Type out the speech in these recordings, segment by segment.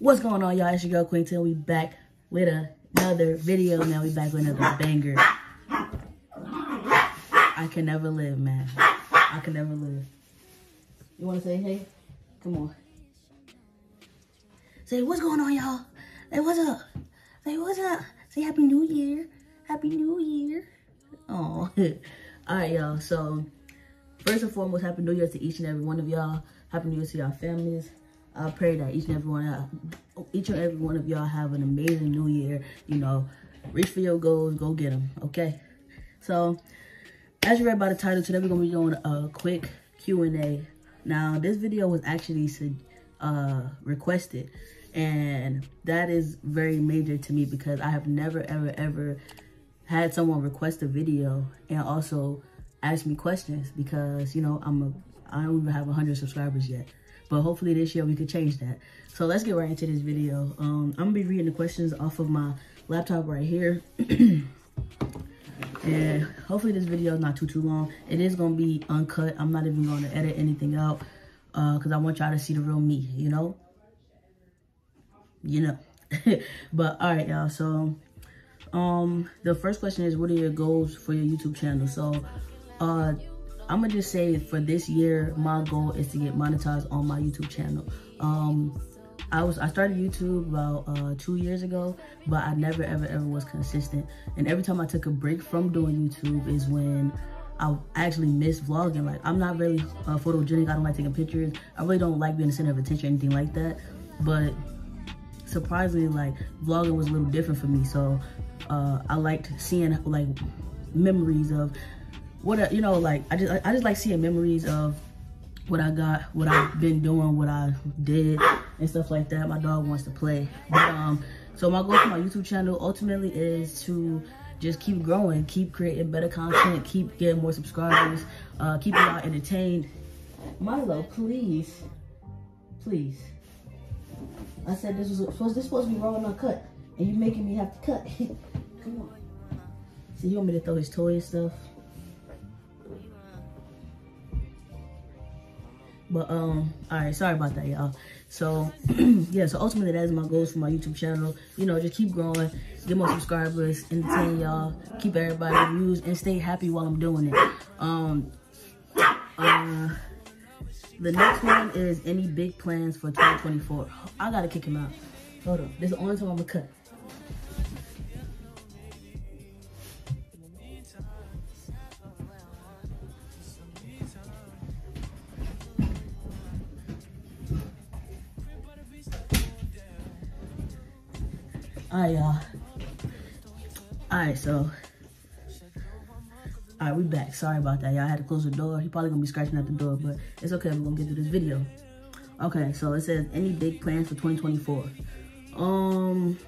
What's going on, y'all? It's your girl QuingTee. We back with another video. Now we back with another banger. I can never live, man. I can never live. You want to say hey? Come on. Say what's going on, y'all? Hey, what's up? Say what's up? Say Happy New Year. Happy New Year. Oh, all right, y'all. So first and foremost, Happy New Year to each and every one of y'all. Happy New Year to y'all families. I pray that each and every one, each and every one of y'all have an amazing New Year. You know, reach for your goals, go get them. Okay. So, as you read by the title, today we're gonna be doing a quick Q and A. Now, this video was actually uh, requested, and that is very major to me because I have never, ever, ever had someone request a video and also ask me questions because you know I'm a I don't even have 100 subscribers yet. But hopefully this year we could change that. So let's get right into this video. Um, I'm gonna be reading the questions off of my laptop right here. and hopefully this video is not too, too long. It is gonna be uncut. I'm not even gonna edit anything out because uh, I want y'all to see the real me, you know? You know. but all right, y'all. So um, the first question is, what are your goals for your YouTube channel? So uh, I'm gonna just say for this year, my goal is to get monetized on my YouTube channel. Um, I was I started YouTube about uh, two years ago, but I never ever ever was consistent. And every time I took a break from doing YouTube is when I actually miss vlogging. Like I'm not really uh, photogenic. I don't like taking pictures. I really don't like being the center of attention or anything like that. But surprisingly, like vlogging was a little different for me. So uh, I liked seeing like memories of what you know like i just i just like seeing memories of what i got what i've been doing what i did and stuff like that. My dog wants to play. But um so my goal for my youtube channel ultimately is to just keep growing keep creating better content keep getting more subscribers uh keep y'all entertained. Milo please please. I said this was supposed this supposed to be rolling cut. And you making me have to cut. Come on. So you want me to throw his toy and stuff But um, all right, sorry about that, y'all. So yeah, so ultimately that is my goals for my YouTube channel. You know, just keep growing, get more subscribers, entertain y'all, keep everybody views, and stay happy while I'm doing it. Um, uh, the next one is any big plans for 2024. I gotta kick him out. Hold on, this is the only time I'm gonna cut. All right, so. All right, we back. Sorry about that, y'all. I had to close the door. He probably gonna be scratching at the door, but it's okay. We're gonna get through this video. Okay, so it says, any big plans for 2024? Um,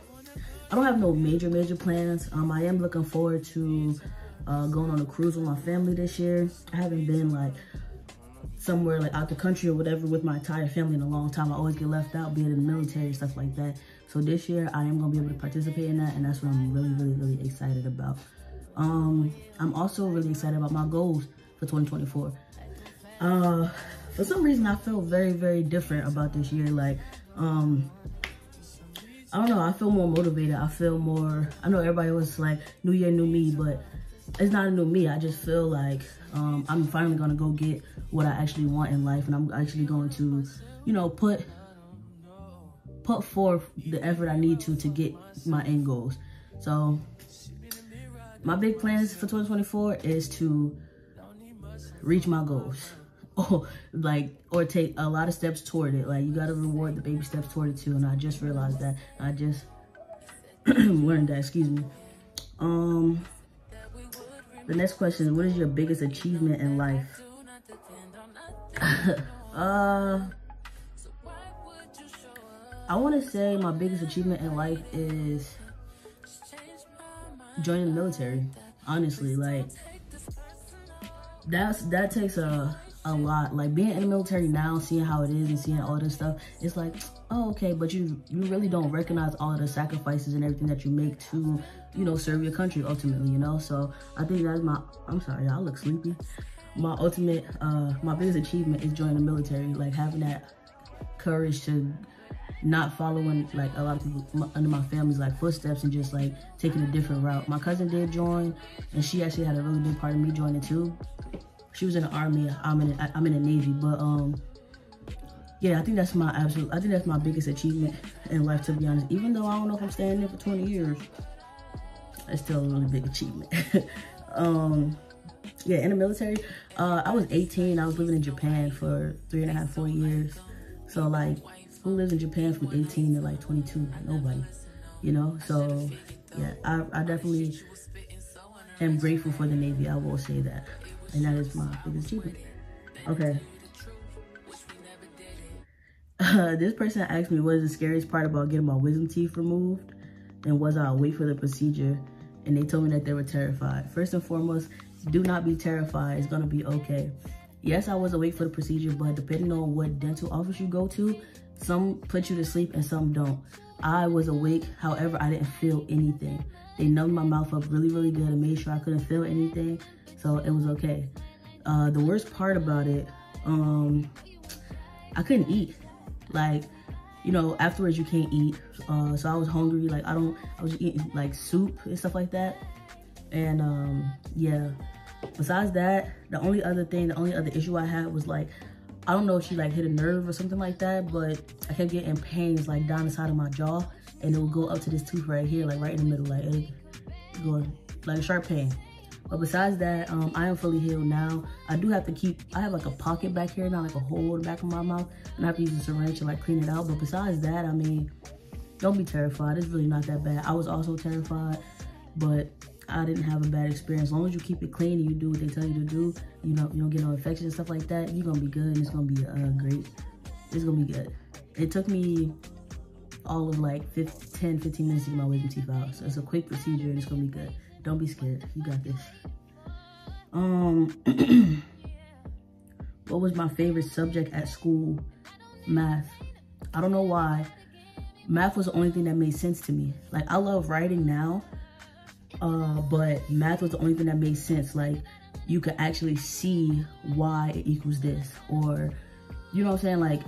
I don't have no major, major plans. Um, I am looking forward to uh, going on a cruise with my family this year. I haven't been like somewhere like out the country or whatever with my entire family in a long time. I always get left out, being in the military stuff like that. So this year I am gonna be able to participate in that and that's what I'm really, really, really excited about. Um, I'm also really excited about my goals for 2024. Uh, for some reason I feel very, very different about this year. Like, um, I don't know, I feel more motivated. I feel more, I know everybody was like, new year, new me, but it's not a new me. I just feel like um, I'm finally gonna go get what I actually want in life and I'm actually going to, you know, put put forth the effort I need to to get my end goals. So my big plans for 2024 is to reach my goals. Oh, like or take a lot of steps toward it. Like you gotta reward the baby steps toward it too. And I just realized that. I just learned that, excuse me. Um the next question is what is your biggest achievement in life? uh I want to say my biggest achievement in life is joining the military. Honestly, like that's that takes a a lot. Like being in the military now, seeing how it is and seeing all this stuff, it's like, oh, okay, but you you really don't recognize all of the sacrifices and everything that you make to, you know, serve your country ultimately, you know? So I think that's my, I'm sorry, I look sleepy. My ultimate, uh, my biggest achievement is joining the military, like having that courage to not following like a lot of people under my family's like footsteps and just like taking a different route. My cousin did join, and she actually had a really big part of me joining too. She was in the army. I'm in. I'm in the navy, but um, yeah, I think that's my absolute. I think that's my biggest achievement in life, to be honest. Even though I don't know if I'm staying there for 20 years, it's still a really big achievement. um, yeah, in the military, uh, I was 18. I was living in Japan for three and a half, four years. So like, who lives in Japan from 18 to like 22? Nobody, you know? So yeah, I, I definitely am grateful for the Navy. I will say that. And that is my biggest achievement. Okay. Uh, this person asked me what is the scariest part about getting my wisdom teeth removed and was I wait for the procedure and they told me that they were terrified. First and foremost, do not be terrified. It's gonna be okay. Yes, I was awake for the procedure, but depending on what dental office you go to, some put you to sleep and some don't. I was awake, however, I didn't feel anything. They numbed my mouth up really, really good and made sure I couldn't feel anything, so it was okay. Uh, the worst part about it, um, I couldn't eat. Like, you know, afterwards you can't eat. Uh, so I was hungry. Like I don't, I was eating like soup and stuff like that. And um, yeah, besides that, the only other thing, the only other issue I had was like, I don't know if she like hit a nerve or something like that, but I kept getting pains like down the side of my jaw and it would go up to this tooth right here, like right in the middle, like it going like a sharp pain. But besides that, um, I am fully healed now. I do have to keep, I have like a pocket back here now, like a hole in the back of my mouth. And I have to use a syringe to like clean it out. But besides that, I mean, don't be terrified. It's really not that bad. I was also terrified, but I didn't have a bad experience. As long as you keep it clean and you do what they tell you to do, you know, you don't get no infections and stuff like that, you're gonna be good it's gonna be uh, great. It's gonna be good. It took me all of like 15, 10, 15 minutes to get my wisdom teeth out. So it's a quick procedure and it's gonna be good. Don't be scared. You got this. Um, what was my favorite subject at school? Math. I don't know why. Math was the only thing that made sense to me. Like, I love writing now, uh, but math was the only thing that made sense. Like, you could actually see why it equals this. Or, you know what I'm saying? Like,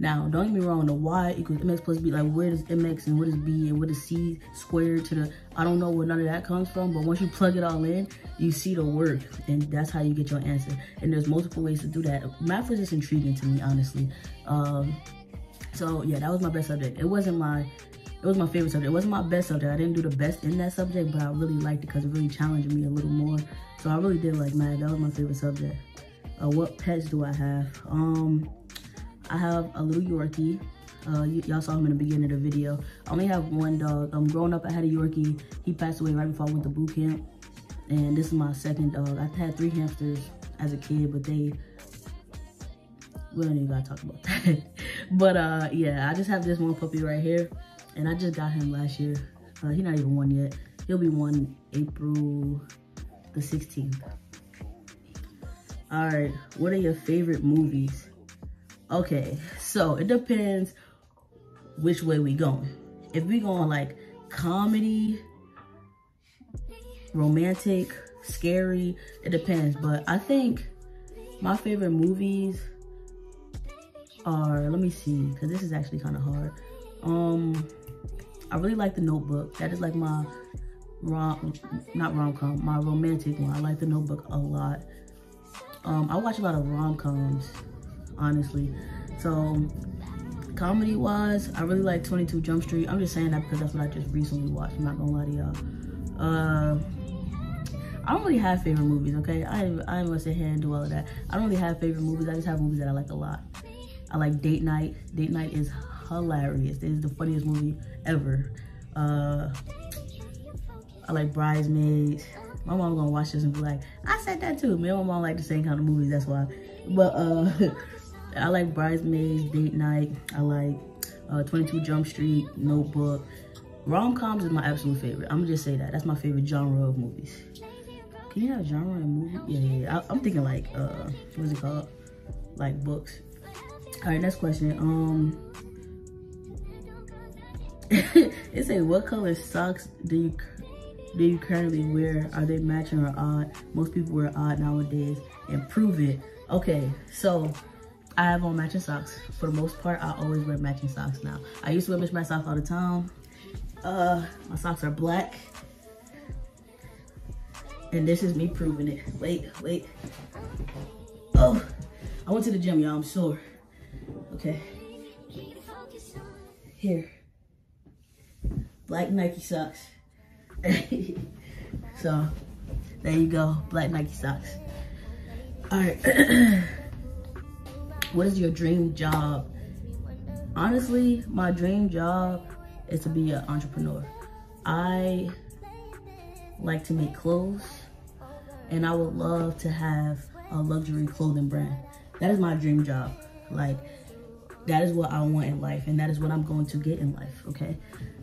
now, don't get me wrong, the y equals mx plus b, like where does mx and what is b and what is c squared to the, I don't know where none of that comes from, but once you plug it all in, you see the work and that's how you get your answer. And there's multiple ways to do that. Math was just intriguing to me, honestly. Um, so yeah, that was my best subject. It wasn't my, it was my favorite subject. It wasn't my best subject. I didn't do the best in that subject, but I really liked it because it really challenged me a little more. So I really did like math. That was my favorite subject. Uh, what pets do I have? Um, I have a little Yorkie. Uh, y'all saw him in the beginning of the video. I only have one dog. Um, growing up, I had a Yorkie. He passed away right before I went to boot camp. And this is my second dog. I had three hamsters as a kid, but they, we don't even gotta talk about that. but uh, yeah, I just have this one puppy right here. And I just got him last year. Uh, he's not even one yet. He'll be one April the 16th. All right, what are your favorite movies? Okay, so it depends which way we going. If we going like comedy, romantic, scary, it depends. But I think my favorite movies are, let me see, because this is actually kind of hard. Um, I really like The Notebook. That is like my rom, not rom-com, my romantic one. I like The Notebook a lot. Um, I watch a lot of rom-coms honestly. So comedy wise, I really like 22 Jump Street. I'm just saying that because that's what I just recently watched. I'm not gonna lie to y'all. Uh, I don't really have favorite movies, okay? I, I gonna sit here and do all of that. I don't really have favorite movies. I just have movies that I like a lot. I like Date Night. Date Night is hilarious. It is the funniest movie ever. Uh, I like Bridesmaids. My mom gonna watch this and be like, I said that too. Me and my mom like the same kind of movies, that's why. But uh, I like Bridesmaids, Date Night. I like uh, 22 Jump Street, Notebook. Rom-coms is my absolute favorite. I'm gonna just say that. That's my favorite genre of movies. Can you have genre in movie? Yeah, yeah, yeah. I, am thinking like, uh, what's it called? Like books. All right, next question. Um, it says, what color socks do you do you currently wear? Are they matching or odd? Most people wear odd nowadays. And prove it. Okay, so I have on matching socks. For the most part, I always wear matching socks now. I used to wear mismatched socks all the time. Uh, my socks are black. And this is me proving it. Wait, wait. Oh, I went to the gym, y'all. I'm sore. Okay. Here. Black Nike socks. so, there you go. Black Nike socks. All right. what is your dream job? Honestly, my dream job is to be an entrepreneur. I like to make clothes and I would love to have a luxury clothing brand. That is my dream job. Like, that is what I want in life and that is what I'm going to get in life, okay?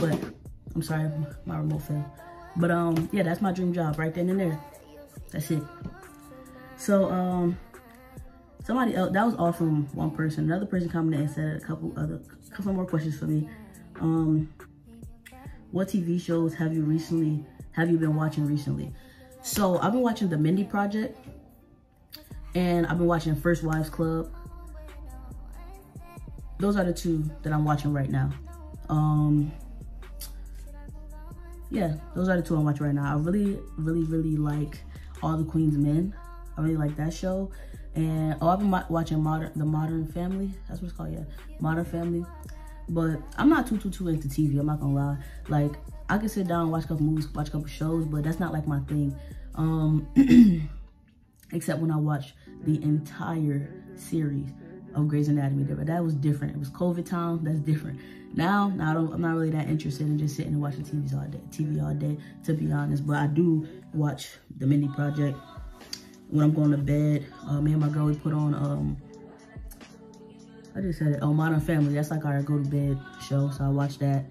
but, I'm sorry, my remote fell. But, um, yeah, that's my dream job right then and there. That's it. So, um, somebody else, that was all from one person. Another person commented and said a couple other, couple more questions for me. Um, what TV shows have you recently, have you been watching recently? So I've been watching The Mindy Project and I've been watching First Wives Club. Those are the two that I'm watching right now. Um, yeah, those are the two I'm watching right now. I really, really, really like All the Queen's Men. I really like that show. And oh, I've been watching Modern, The Modern Family. That's what it's called, yeah. Modern Family. But I'm not too, too, too into TV. I'm not gonna lie. Like, I can sit down and watch a couple movies, watch a couple shows, but that's not like my thing. Um, except when I watch the entire series of Grey's Anatomy. But that was different. It was COVID time. That's different. Now, now I don't, I'm not really that interested in just sitting and watching TVs all day, TV all day, to be honest. But I do watch The Mindy Project when I'm going to bed. Uh, me and my girl, we put on, um, I just said it, oh, Modern Family. That's like our go to bed show. So I watch that.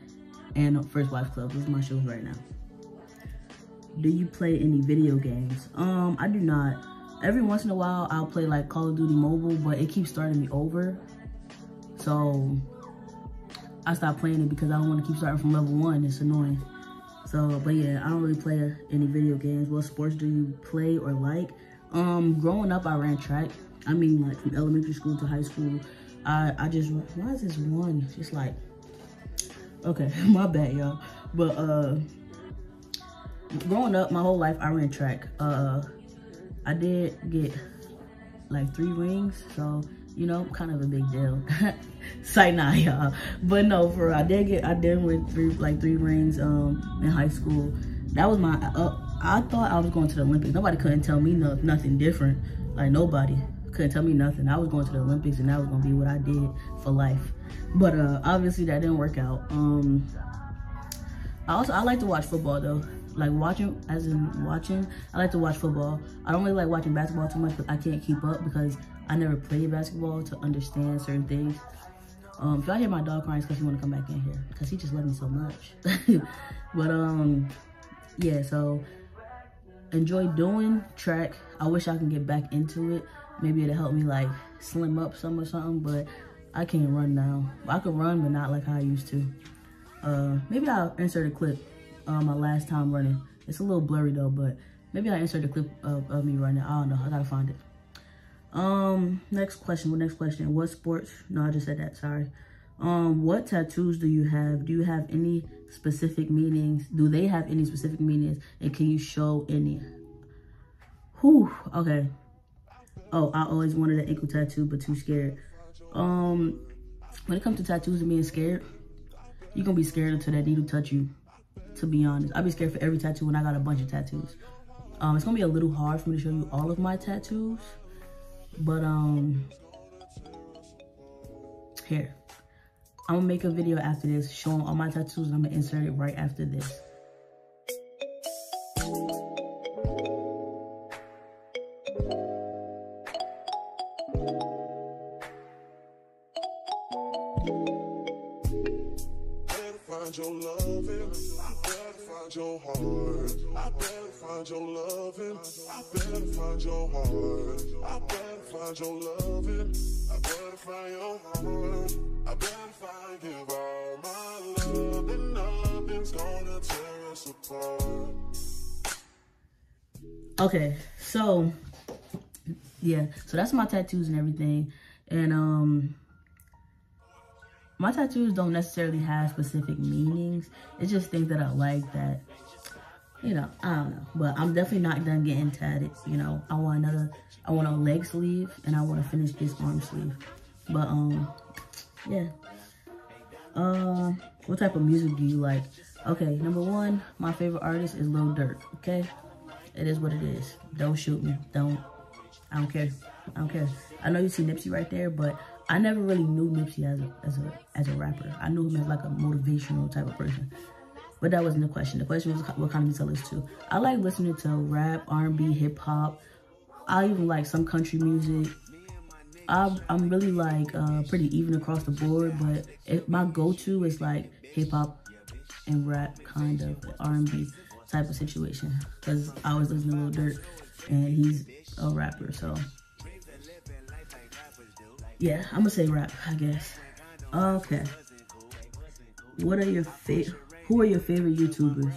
And First Wife Club. Those are my shows right now. Do you play any video games? Um, I do not. Every once in a while, I'll play like Call of Duty Mobile, but it keeps starting me over. So I stopped playing it because I don't want to keep starting from level one. It's annoying. So, but yeah, I don't really play any video games. What sports do you play or like? Um, growing up, I ran track. I mean, like from elementary school to high school. I, I just, why is this one just like, okay, my bad, y'all. But, uh, growing up, my whole life, I ran track. Uh, I did get like three rings, so, you know, kind of a big deal. Sight now, y'all. But no, for real, I did get, I did win three, like three rings, um, in high school. That was my, uh, I thought I was going to the Olympics. Nobody couldn't tell me no, nothing different. Like nobody couldn't tell me nothing. I was going to the Olympics and that was gonna be what I did for life. But uh, obviously that didn't work out. Um, I also, I like to watch football though. Like watching, as in watching, I like to watch football. I don't really like watching basketball too much, but I can't keep up because I never played basketball to understand certain things. Um, if y'all hear my dog crying, because he want to come back in here because he just loved me so much. but um, yeah, so enjoy doing track. I wish I can get back into it. Maybe it'll help me like slim up some or something, but I can't run now. I can run, but not like how I used to. Uh, maybe I'll insert a clip uh, my last time running. It's a little blurry though, but maybe I'll insert a clip of, of me running. I don't know. I gotta find it. Um, next question. What next question? What sports? No, I just said that. Sorry. Um, what tattoos do you have? Do you have any specific meanings? Do they have any specific meanings? And can you show any? Whew, okay. Oh, I always wanted an ankle tattoo, but too scared. Um, when it comes to tattoos and being scared, you're gonna be scared until that needle touch you, to be honest. I'll be scared for every tattoo when I got a bunch of tattoos. Um, it's gonna be a little hard for me to show you all of my tattoos, but um, here. I'm gonna make a video after this showing all my tattoos and I'm gonna insert it right after this. I better find your heart. I better find your loving. I better find your heart. I better find give all my love and nothing's gonna tear us apart. Okay, so yeah, so that's my tattoos and everything. And um, my tattoos don't necessarily have specific meanings. It's just things that I like that, you know, I don't know. But I'm definitely not done getting tatted. You know, I want another, I want a leg sleeve and I want to finish this arm sleeve. But um, yeah. Uh, what type of music do you like? Okay, number one, my favorite artist is Lil Durk. Okay, it is what it is. Don't shoot me. Don't. I don't care. I don't care. I know you see Nipsey right there, but I never really knew Nipsey as a as a as a rapper. I knew him as like a motivational type of person. But that wasn't the question. The question was what kind of music I listen to. I like listening to rap, R&B, hip hop. I even like some country music. I, I'm really like uh, pretty even across the board, but it, my go-to is like hip hop and rap kind of R&B type of situation because I was listening to Lil Durk and he's a rapper, so yeah, I'm gonna say rap, I guess. Okay. What are your favorite? Who are your favorite YouTubers?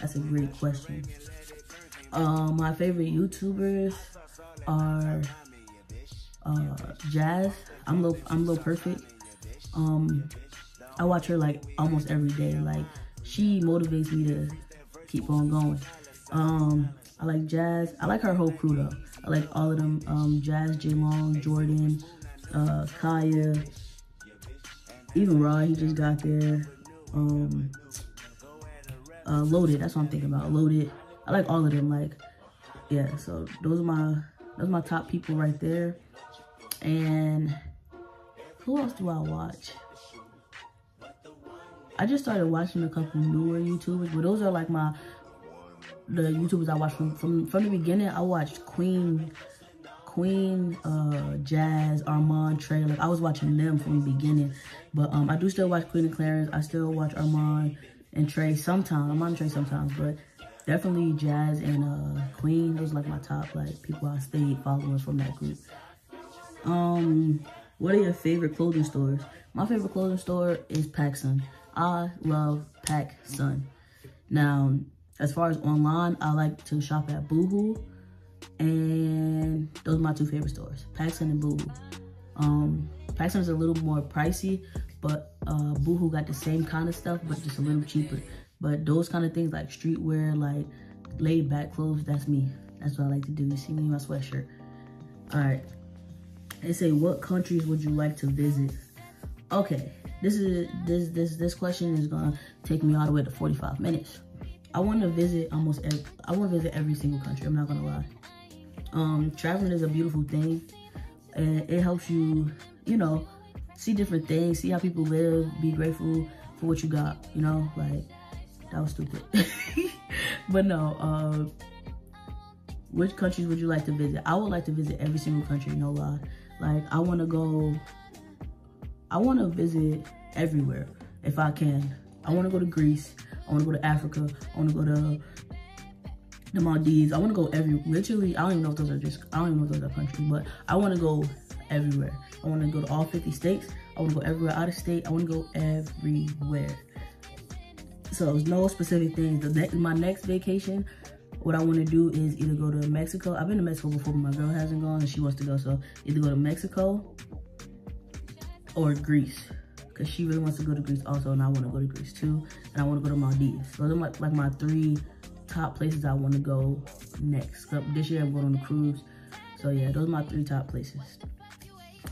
That's a great question. Uh, my favorite YouTubers are uh, Jazz. I'm little, I'm little perfect. Um, I watch her like almost every day. Like she motivates me to keep on going. Um, I like Jazz. I like her whole crew though. I like all of them. Um, Jazz, J Long, Jordan, uh, Kaya, even Rod. He just got there. Um, uh, Loaded. That's what I'm thinking about. Loaded. I like all of them. Like, yeah. So those are my those are my top people right there. And who else do I watch? I just started watching a couple newer YouTubers, but those are like my the YouTubers I watched from from from the beginning. I watched Queen, Queen, uh, Jazz, Armand, Trey. Like I was watching them from the beginning, but um, I do still watch Queen and Clarence. I still watch Armand and Trey sometimes. Armand and Trey sometimes, but definitely Jazz and uh, Queen. Those like my top like people I stayed following from that group. Um, what are your favorite clothing stores? My favorite clothing store is PacSun. I love PacSun. Now, as far as online, I like to shop at Boohoo. And those are my two favorite stores, PacSun and Boohoo. Um, PacSun is a little more pricey, but uh, Boohoo got the same kind of stuff, but just a little cheaper. But those kind of things like streetwear, like laid back clothes, that's me. That's what I like to do. You see me in my sweatshirt. All right. They say, what countries would you like to visit? Okay, this is this this this question is gonna take me all the way to 45 minutes. I want to visit almost every, I want to visit every single country. I'm not gonna lie. Um, traveling is a beautiful thing, and it helps you, you know, see different things, see how people live, be grateful for what you got. You know, like that was stupid, but no. Uh, which countries would you like to visit? I would like to visit every single country. No lie. Like I want to go. I want to visit everywhere if I can. I want to go to Greece. I want to go to Africa. I want to go to the Maldives. I want to go every, literally, I don't even know if those are just, I don't even know if those are countries, but I want to go everywhere. I want to go to all 50 states. I want to go everywhere out of state. I want to go everywhere. So there's no specific things. The next, my next vacation, what I want to do is either go to Mexico. I've been to Mexico before, but my girl hasn't gone and she wants to go. So either go to Mexico or Greece because she really wants to go to Greece also, and I want to go to Greece too, and I want to go to Maldives. Those are like my three top places I want to go next. This year I'm going on a cruise, so yeah, those are my three top places.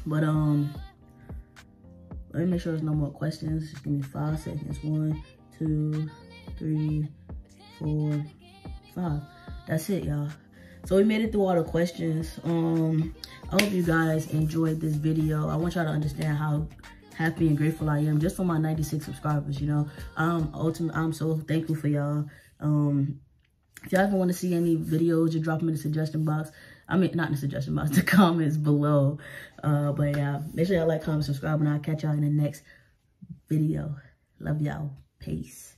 But um, let me make sure there's no more questions. Just give me five seconds. One, two, three, four, five. That's it, y'all. So we made it through all the questions. Um, I hope you guys enjoyed this video. I want y'all to understand how happy and grateful I am just for my 96 subscribers, you know. Um, ultimately, I'm so thankful for y'all. Um, if y'all ever want to see any videos, just drop them in the suggestion box. I mean, not in the suggestion box, the comments below. Uh, but yeah, make sure y'all like, comment, subscribe, and I'll catch y'all in the next video. Love y'all. Peace.